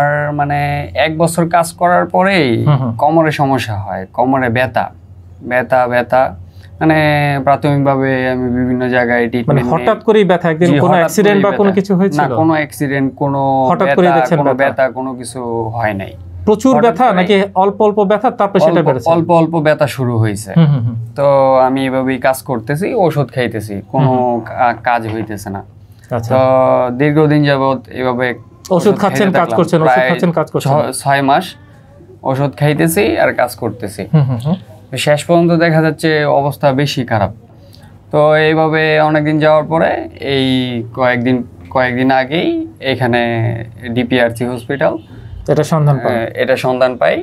আর মানে এক বছর কাজ করার পরেই। কোমরে সমস্যা হয় কোমরে ব্যথা ব্যথা ব্যথা। মানে প্রাথমিকভাবে আমি বিভিন্ন জায়গায় মানে হঠাৎ করেই ব্যথা একদিন কোনো অ্যাক্সিডেন্ট বা কোনো। কিছু না কোনো অ্যাক্সিডেন্ট কোনো হঠাৎ করে দেখছেন কোনো ব্যথা? কোনো কিছু হয় নাই। প্রচুর ব্যথা নাকি অল্প অল্প ব্যথা তারপর সেটা অল্প- বেড়েছে? অল্প অল্প ব্যথা শুরু হয়েছে। তো আমি এভাবেই কাজ করতেছি ওষুধ খাইতেছি কোনো কাজ হইতেছে না। আচ্ছা। তো দীর্ঘদিন যাবত এভাবে ওষুধ খাচ্ছেন কাজ করছেন ওষুধ খাচ্ছেন কাজ করছেন। ছয় মাস ওষুধ খাইতেছি আর কাজ করতেছি। হুম হুম হুম। শেষ পর্যন্ত দেখা যাচ্ছে অবস্থা বেশি খারাপ। তো এইভাবে অনেকদিন যাওয়ার পরে এই কয়েকদিন কয়েকদিন আগেই এখানে ডিপিআরসি হসপিটাল এটা সন্ধান এটা সন্ধান পাই।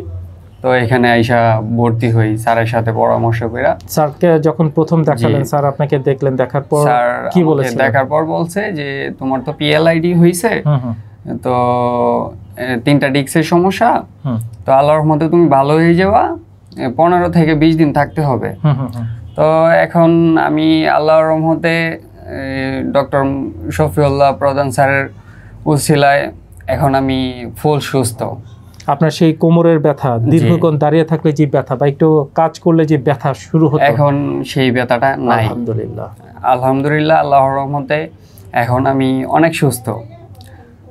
তো এখানে আইসা ভর্তি হই স্যারের সাথে পরামর্শ করে স্যারকে যখন প্রথম দেখালেন স্যার আপনাকে দেখলেন দেখার পর কি আমাকে বলেছিলেন? দেখার পর বলছে যে তোমার তো পিএলআইডি হুম। তো তিনটা ডিক্সের সমস্যা। তো আল্লাহর মধ্যে তুমি ভালো হয়ে যাওয়া পনেরো থেকে বিশ দিন থাকতে হবে। তো এখন আমি আল্লাহর রহমতে ডক্টর শফিউল্লাহ প্রধান স্যারের উসিলায় এখন আমি ফুল সুস্থ। আপনার সেই কোমরের ব্যথা দীর্ঘক্ষণ দাঁড়িয়ে থাকলে যে ব্যথা বা একটু কাজ করলে যে ব্যথা শুরু হতো? এখন সেই ব্যথাটা নাই। আলহামদুলিল্লাহ। আলহামদুলিল্লাহ আল্লাহর রহমতে এখন আমি অনেক সুস্থ।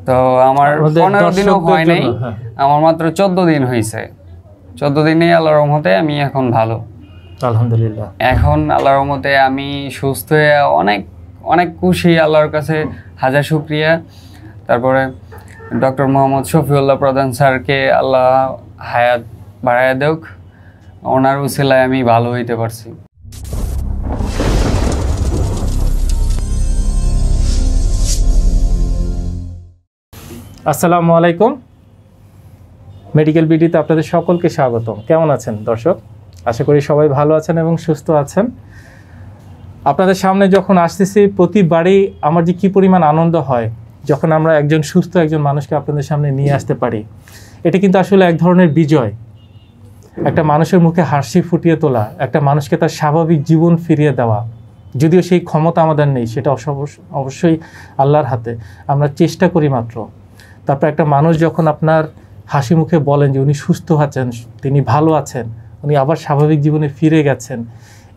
তো আমার পনেরো দিনও হয় নাই। হ্যাঁ। আমার মাত্র চোদ্দ দিন হয়েছে। চোদ্দ দিনে আল্লাহর রহমতে আমি এখন ভালো। আলহামদুলিল্লাহ। এখন আল্লাহর রহমতে আমি সুস্থ হয়ে অনেক অনেক খুশি আল্লাহর কাছে। হাজার শুক্রিয়া। তারপরে ডক্টর মোহাম্মদ শফিউল্লাহ প্রধান স্যারকে আল্লাহ হায়াত বাড়ায় দেওক ওনার উসিলায় আমি ভালো হইতে পারছি। আসসালামু আলাইকুম। মেডিকেল বিডিতে আপনাদের সকলকে স্বাগতম। কেমন আছেন দর্শক? আশা করি সবাই ভালো আছেন এবং সুস্থ আছেন। আপনাদের সামনে যখন আসতেছি, প্রতিবারই আমার যে কী পরিমাণ আনন্দ হয়, যখন আমরা একজন সুস্থ একজন মানুষকে আপনাদের সামনে নিয়ে আসতে পারি, এটা কিন্তু আসলে এক ধরনের বিজয়। একটা মানুষের মুখে হাসি ফুটিয়ে তোলা, একটা মানুষকে তার স্বাভাবিক জীবন ফিরিয়ে দেওয়া। যদিও সেই ক্ষমতা আমাদের নেই, সেটা অবশ্যই আল্লাহর হাতে। আমরা চেষ্টা করি মাত্র। তারপর একটা মানুষ যখন আপনার হাসি মুখে বলেন যে উনি সুস্থ আছেন, তিনি ভালো আছেন, উনি আবার স্বাভাবিক জীবনে ফিরে গেছেন,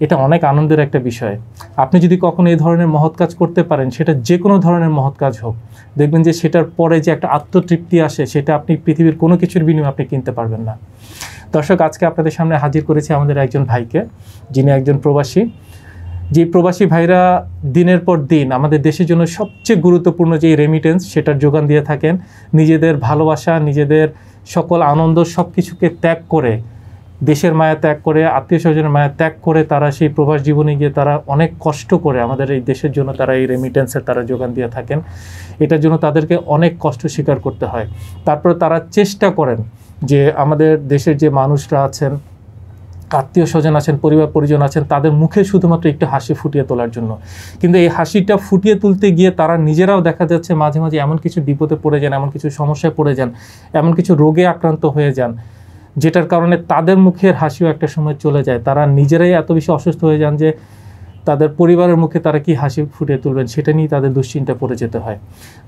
এটা অনেক আনন্দের একটা বিষয়। আপনি যদি কখনো এই ধরনের মহৎ কাজ করতে পারেন, সেটা যে কোনো ধরনের মহৎ কাজ হোক, দেখবেন যে সেটার পরে যে একটা আত্মতৃপ্তি আসে, সেটা আপনি পৃথিবীর কোনো কিছুর বিনিময়ে আপনি কিনতে পারবেন না। দর্শক, আজকে আপনাদের সামনে হাজির করেছি আমাদের একজন ভাইকে, যিনি একজন প্রবাসী। যে প্রবাসী ভাইরা দিনের পর দিন আমাদের দেশের জন্য সবচেয়ে গুরুত্বপূর্ণ যে রেমিটেন্স সেটার যোগান দিয়ে থাকেন, নিজেদের ভালোবাসা, নিজেদের সকল আনন্দ সব কিছুকে ত্যাগ করে, দেশের মায়া ত্যাগ করে, আত্মীয় স্বজনের মায়া ত্যাগ করে তারা সেই প্রবাস জীবনে গিয়ে তারা অনেক কষ্ট করে আমাদের এই দেশের জন্য তারা এই রেমিটেন্সের তারা যোগান দিয়ে থাকেন। এটার জন্য তাদেরকে অনেক কষ্ট স্বীকার করতে হয়। তারপরে তারা চেষ্টা করেন যে আমাদের দেশের যে মানুষরা আছেন আত্মীয় স্বজন আছেন, পরিবার পরিজন আছেন, তাদের মুখে শুধুমাত্র একটু হাসি ফুটিয়ে তোলার জন্য। কিন্তু এই হাসিটা ফুটিয়ে তুলতে গিয়ে তারা নিজেরাও দেখা যাচ্ছে মাঝে মাঝে এমন কিছু বিপদে পড়ে যান, এমন কিছু সমস্যায় পড়ে যান, এমন কিছু রোগে আক্রান্ত হয়ে যান, যেটার কারণে তাদের মুখের হাসিও একটা সময় চলে যায়। তারা নিজেরাই এত বেশি অসুস্থ হয়ে যান যে তাদের পরিবারের মুখে তারা কি হাসি ফুটে তুলবেন সেটা নিয়ে তাদের দুশ্চিন্তা পড়ে যেতে হয়।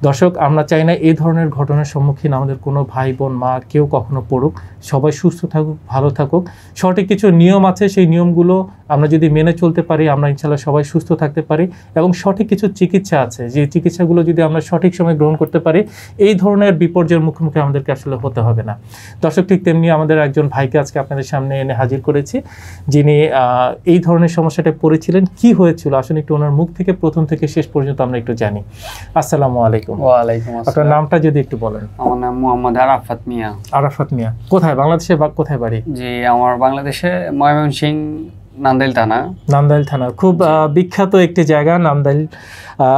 দর্শক, আমরা চাই না এই ধরনের ঘটনার সম্মুখীন আমাদের কোনো ভাই, বোন, মা কেউ কখনো পড়ুক। সবাই সুস্থ থাকুক, ভালো থাকুক। সঠিক কিছু নিয়ম আছে, সেই নিয়মগুলো আমরা যদি মেনে চলতে পারি আমরা ইনশাল্লাহ সবাই সুস্থ থাকতে পারি এবং সঠিক কিছু চিকিৎসা আছে। যে চিকিৎসাগুলো যদি আমরা সঠিক সময় গ্রহণ করতে পারি এই ধরনের বিপর্যয়ের মুখোমুখি আমাদেরকে আসলে হতে হবে না। দর্শক ঠিক তেমনি আমাদের একজন ভাইকে আজকে আপনাদের সামনে এনে হাজির করেছি। যিনি এই ধরনের সমস্যাটা পড়েছিলেন। কি হয়েছিল? আসলে একটু ওনার মুখ থেকে প্রথম থেকে শেষ পর্যন্ত আমরা একটু জানি। আসসালামু আলাইকুম। ওয়ালাইকুম আপনার নামটা যদি একটু বলেন। আমার নাম মোহাম্মদ আরাফাত মিয়া। আরাফাত মিয়া। কোথায়? বাংলাদেশে বা কোথায় বাড়ি? জি আমার বাংলাদেশে ময়মনসিং নান্দেল থানা। নান্দাইল থানা। খুব বিখ্যাত একটি জায়গা নান্দাইল।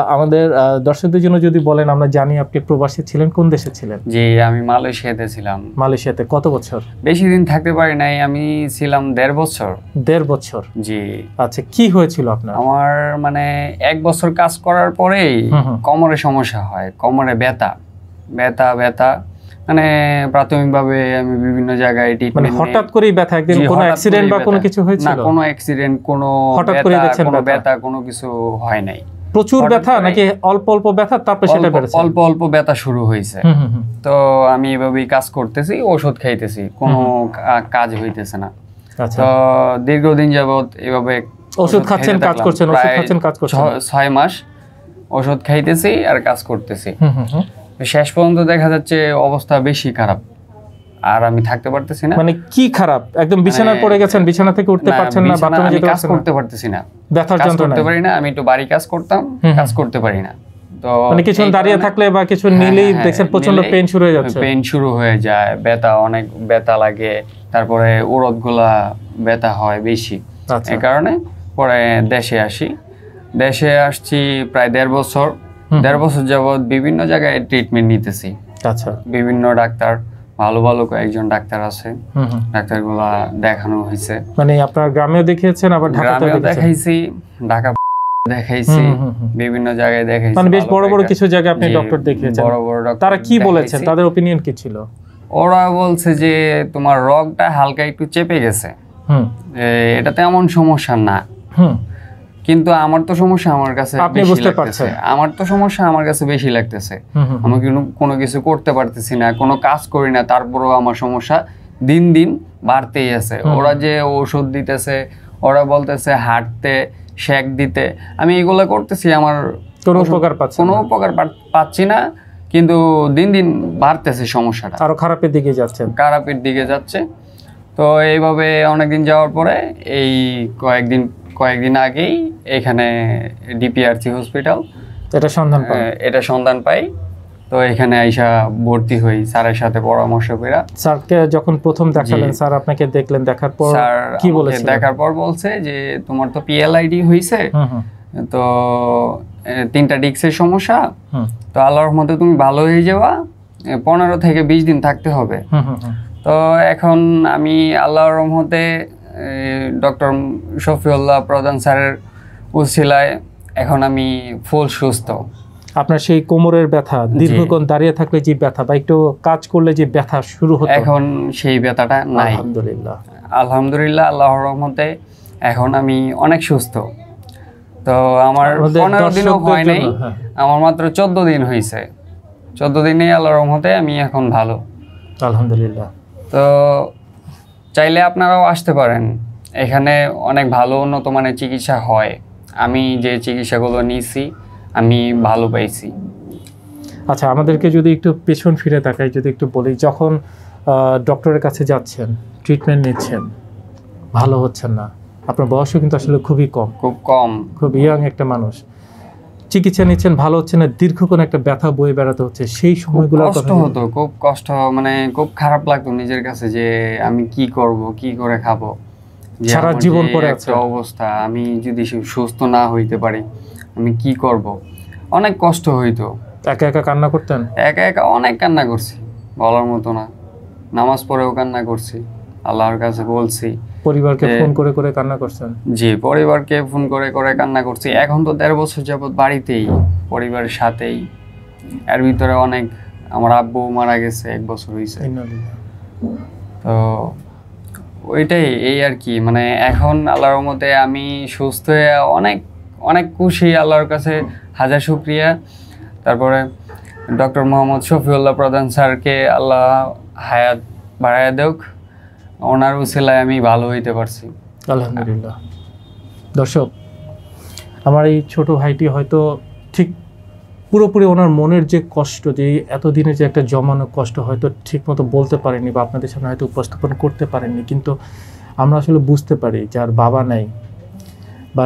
আমাদের দর্শকদের জন্য যদি বলেন আমরা জানি আপনি প্রবাসী ছিলেন কোন দেশে ছিলেন? জি আমি মালয়েশিয়াতে ছিলাম। মালয়েশিয়াতে। কত বছর? বেশি দিন থাকতে পারি নাই আমি ছিলাম দেড় বছর। দেড় বছর? জি। আচ্ছা কি হয়েছিল আপনার? আমার মানে এক বছর কাজ করার পরেই। কোমরে সমস্যা হয় কোমরে ব্যথা। ব্যথা ব্যথা। মানে প্রাথমিকভাবে আমি বিভিন্ন জায়গায় মানে হঠাৎ করেই ব্যথা একদিন কোনো অ্যাক্সিডেন্ট বা কোনো। কিছু না কোনো অ্যাক্সিডেন্ট কোনো হঠাৎ করে দেখছেন কোনো ব্যথা? কোনো কিছু হয় নাই প্রচুর ব্যথা নাকি অল্প অল্প ব্যথা তারপরে সেটা বেড়েছে অল্প অল্প ব্যথা শুরু হয়েছে। তো আমি এভাবেই কাজ করতেছি ওষুধ খাইতেছি কোনো কাজ হইতেছে না আচ্ছা তো দীর্ঘদিন যাবত এভাবে ওষুধ খাচ্ছেন, কাজ। করছেন, ওষুধ খাচ্ছেন, কাজ করছেন। ছয় মাস ওষুধ খাইতেছি আর কাজ করতেছি শেষ পর্যন্ত দেখা যাচ্ছে অবস্থা বেশি খারাপ। আর আমি থাকতে পারতেছি না। মানে কি খারাপ? একদম বিছানায় মানে- পড়ে গেছেন বিছানা থেকে উঠতে পারছেন না বাথরুমে যেতে কাজ করতে পারতেছি না। ব্যথার যন্ত্রণা করতে পারি না আমি একটু বাড়ি কাজ করতাম কাজ করতে পারি না। তো মানে এই দাঁড়িয়ে থাকলে বা কিছু হ্যাঁ, নিলেই হ্যাঁ, দেখছেন প্রচণ্ড নিলেই পেন শুরু হয়ে যাচ্ছে। পেন শুরু হয়ে যায় ব্যথা অনেক ব্যথা লাগে তারপরে উরদগুলা ব্যথা হয় বেশি। আচ্ছা। এই কারণে পরে দেশে আসি। দেশে আসছি প্রায় দেড় বছর। দেড় বছর যাবৎ বিভিন্ন জায়গায় ট্রিটমেন্ট নিতেছি। আচ্ছা। বিভিন্ন ডাক্তার ভালো ভালো কয়েকজন ডাক্তার আছে। ডাক্তারগুলা দেখানো হয়েছে। মানে আপনার গ্রামেও দেখিয়েছেন আবার ঢাকাতেও দেখাইছি ঢাকা দেখাইছি। বিভিন্ন জায়গায় দেখাইছি মানে বেশ বড় বড় কিছু জায়গায় আপনি ডক্টর দেখিয়েছেন। বড় বড় doctor তারা কি বলেছেন? তাদের ওপিনিয়ন কি ছিল? ওরা বলছে যে তোমার রগটা হালকা একটু চেপে গেছে। এটা তেমন সমস্যা না। হুম। কিন্তু আমার তো সমস্যা আমার কাছে আপনি বুঝতে পারছেন। আমার তো সমস্যা আমার কাছে বেশি লাগতেছে। আমি কোনো কোনো কিছু করতে পারতেছি না কোনো কাজ করি না তারপরেও আমার সমস্যা দিন দিন বাড়তেই আছে। ওরা যে ওষুধ দিতেছে ওরা বলতেছে হাঁটতে শেক দিতে। আমি এগুলো করতেছি আমার কোনো উপকার পাচ্ছেন কোনো। উপকার পাচ্ছি না কিন্তু দিন দিন বাড়তেছে সমস্যাটা। আরও খারাপের দিকে যাচ্ছে খারাপের দিকে যাচ্ছে। তো এইভাবে অনেকদিন যাওয়ার পরে এই কয়েকদিন কয়েকদিন আগেই এখানে ডিপিআরসি হসপিটাল এটা সন্ধান এটা সন্ধান পাই। তো এখানে আইসা ভর্তি হই স্যারের সাথে পরামর্শ করে স্যারকে যখন প্রথম দেখালেন স্যার আপনাকে দেখলেন দেখার পর কি আমাকে বলেছিলেন? দেখার পর বলছে যে তোমার তো পিএলআইডি হুম তো তিনটা ডিক্সের সমস্যা। হুম। তো আল্লাহর মধ্যে তুমি ভালো হয়ে যাওয়া। পনেরো থেকে বিশ দিন থাকতে হবে। হুম হুম হুম। তো এখন আমি আল্লাহর রহমতে ডক্টর শফিউল্লাহ প্রধান স্যারের উসিলায় এখন আমি ফুল সুস্থ। আপনার সেই কোমরের ব্যথা দীর্ঘক্ষণ দাঁড়িয়ে থাকলে যে ব্যথা বা একটু কাজ করলে যে ব্যথা শুরু হতো। এখন সেই ব্যথাটা নাই। আলহামদুলিল্লাহ। আলহামদুলিল্লাহ আল্লাহর রহমতে এখন আমি অনেক সুস্থ। তো আমার পনেরো দিনও হয় নাই হ্যাঁ। আমার মাত্র চোদ্দ দিন হয়েছে চোদ্দ দিনেই আল্লাহর রহমতে আমি এখন ভালো। আলহামদুলিল্লাহ। তো চাইলে আপনারাও আসতে পারেন। এখানে অনেক ভালো উন্নত মানের চিকিৎসা হয়। আমি যে চিকিৎসাগুলো নিয়েছি আমি ভালো পাইছি আচ্ছা আমাদেরকে যদি একটু পেছন ফিরে তাকাই যদি একটু বলি যখন ডক্টরের কাছে যাচ্ছেন ট্রিটমেন্ট নিচ্ছেন ভালো হচ্ছেন না। আপনার বয়সও কিন্তু আসলে খুবই কম। খুব কম। খুব ইয়াং একটা মানুষ। চিকিৎসা নিচ্ছেন ভালো হচ্ছে না দীর্ঘক্ষণ একটা ব্যথা বয়ে বেড়াতে হচ্ছে সেই সময়গুলো কষ্ট হতো খুব কষ্ট মানে খুব খারাপ লাগতো নিজের কাছে যে আমি কি করব কি করে খাব সারা জীবন পড়ে একটা অবস্থা আমি যদি সুস্থ না হইতে পারি আমি কি করব? অনেক কষ্ট হইতো। একা একা কান্না করতেন? একা একা অনেক কান্না করছি বলার মতো না। নামাজ পড়েও কান্না করছি আল্লাহর কাছে বলছি পরিবারকে ফোন করে করে কান্না করছেন? জি পরিবারকে ফোন করে করে কান্না করছি। এখন তো দেড় বছর যাবৎ বাড়িতেই পরিবারের সাথেই। এর ভিতরে অনেক আমার আব্বু মারা গেছে এক বছর হয়েছে তো ওইটাই এই আর কি। মানে এখন আল্লাহর মতে আমি সুস্থ হয়ে অনেক অনেক খুশি আল্লাহর কাছে। হাজার শুক্রিয়া। তারপরে ডক্টর মোহাম্মদ শফিউল্লাহ প্রধান স্যারকে আল্লাহ হায়াত বাড়ায় দেওক ওনার উসিলায় আমি ভালো হইতে পারছি। আলহামদুলিল্লাহ। দর্শক, আমার এই ছোট ভাইটি হয়তো ঠিক পুরোপুরি ওনার মনের যে কষ্ট, যে এতদিনে যে একটা জমানো কষ্ট হয়তো ঠিকমতো বলতে পারেনি বা আপনাদের সামনে হয়তো উপস্থাপন করতে পারেননি কিন্তু আমরা আসলে বুঝতে পারি যার বাবা নাই বা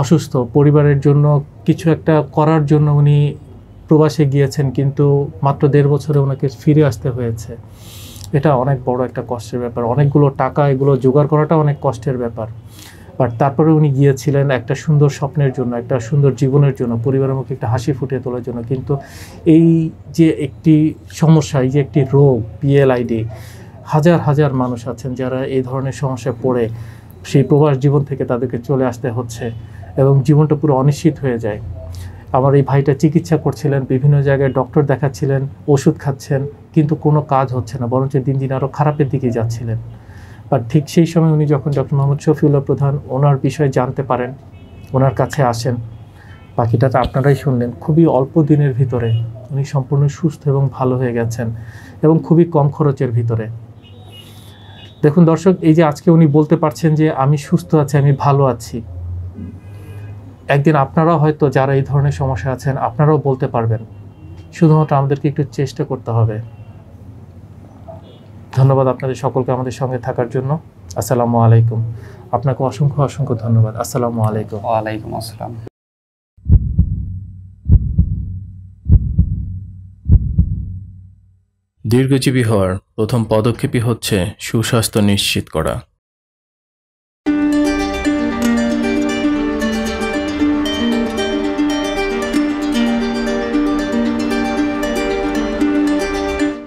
অসুস্থ, পরিবারের জন্য কিছু একটা করার জন্য উনি প্রবাসে গিয়েছেন, কিন্তু মাত্র দেড় বছরে ওনাকে ফিরে আসতে হয়েছে। এটা অনেক বড় একটা কষ্টের ব্যাপার। অনেকগুলো টাকা এগুলো জোগাড় করাটা অনেক কষ্টের ব্যাপার। বাট তারপরে উনি গিয়েছিলেন একটা সুন্দর স্বপ্নের জন্য, একটা সুন্দর জীবনের জন্য, পরিবারের মুখে একটা হাসি ফুটিয়ে তোলার জন্য। কিন্তু এই যে একটি সমস্যা, এই যে একটি রোগ পিএলআইডি হাজার হাজার মানুষ আছেন যারা এই ধরনের সমস্যায় পড়ে। সেই প্রবাস জীবন থেকে তাদেরকে চলে আসতে হচ্ছে এবং জীবনটা পুরো অনিশ্চিত হয়ে যায়। আমার এই ভাইটা চিকিৎসা করছিলেন, বিভিন্ন জায়গায় ডক্টর দেখাচ্ছিলেন, ওষুধ খাচ্ছেন, কিন্তু কোনো কাজ হচ্ছে না, বরঞ্চ দিন দিন আরও খারাপের দিকে যাচ্ছিলেন। বাট ঠিক সেই সময় উনি যখন ডক্টর মোহাম্মদ শফিউল্লাহ প্রধান, ওনার বিষয়ে জানতে পারেন, ওনার কাছে আসেন। বাকিটা তো আপনারাই শুনলেন, খুবই অল্প দিনের ভিতরে উনি সম্পূর্ণ সুস্থ এবং ভালো হয়ে গেছেন এবং খুবই কম খরচের ভিতরে। দেখুন দর্শক, এই যে আজকে উনি বলতে পারছেন যে আমি সুস্থ আছি, আমি ভালো আছি একদিন আপনারাও হয়তো যারা এই ধরনের সমস্যা আছেন আপনারাও বলতে পারবেন। শুধুমাত্র আমাদেরকে একটু চেষ্টা করতে হবে। ধন্যবাদ আপনাদের সকলকে আমাদের সঙ্গে থাকার জন্য। আসসালামু আলাইকুম। আপনাকে অসংখ্য অসংখ্য ধন্যবাদ। আসসালামু আলাইকুম। ওয়ালাইকুম আসসালাম। দীর্ঘজীবী হওয়ার প্রথম পদক্ষেপই হচ্ছে সুস্বাস্থ্য নিশ্চিত করা।